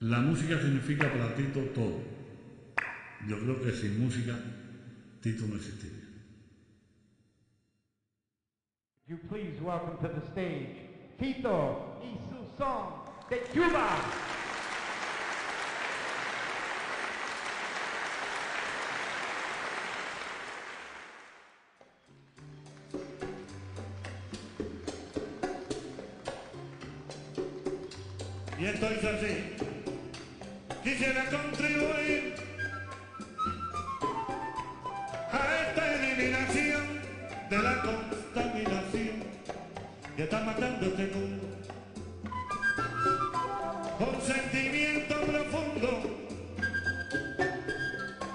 La música significa para Tito todo. Yo creo que sin música Tito no existiría. You please welcome to the stage Tito y su son de Cuba. Y esto es así. Quisiera contribuir a esta eliminación de la contaminación que está matando este mundo. Con sentimiento profundo,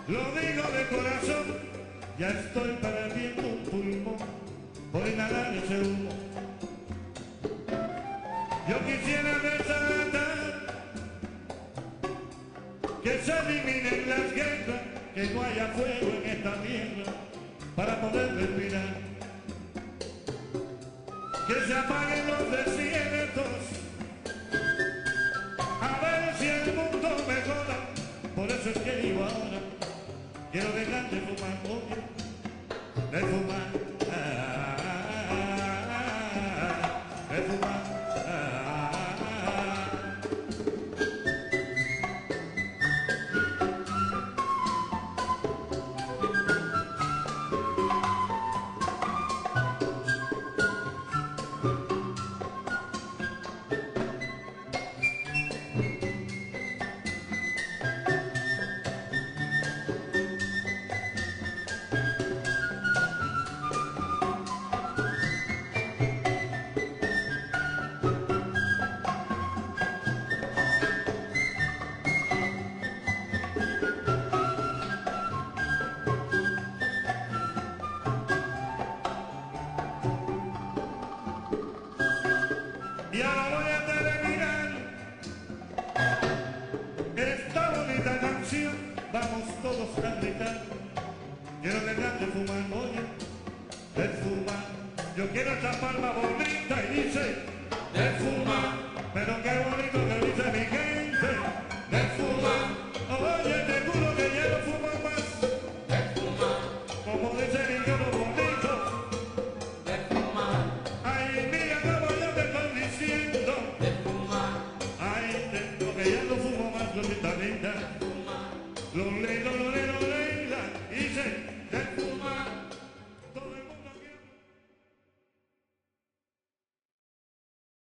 lo digo de corazón, ya estoy perdiendo un pulmón por inhalar ese humo. Yo quisiera resaltar que se eliminen las guerras, que no haya fuego en esta tierra para poder respirar. Que se apaguen los desiertos, a ver si el mundo mejora. Por eso es que digo ahora, quiero dejar de fumar, oye, de fumar. ah, de fumar. Y ahora voy a terminar esta bonita canción. Vamos todos a gritar. Quiero dejar de fumar, oye, de fumar. Yo quiero esta palma bonita y dice, de fumar. Pero qué bonita. Don't no